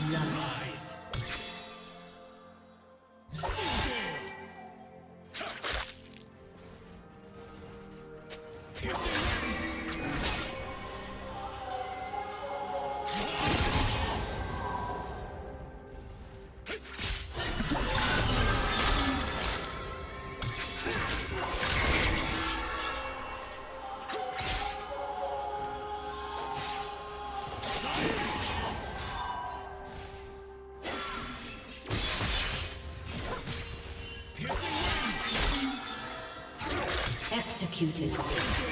blood. Executed.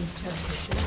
team's turret has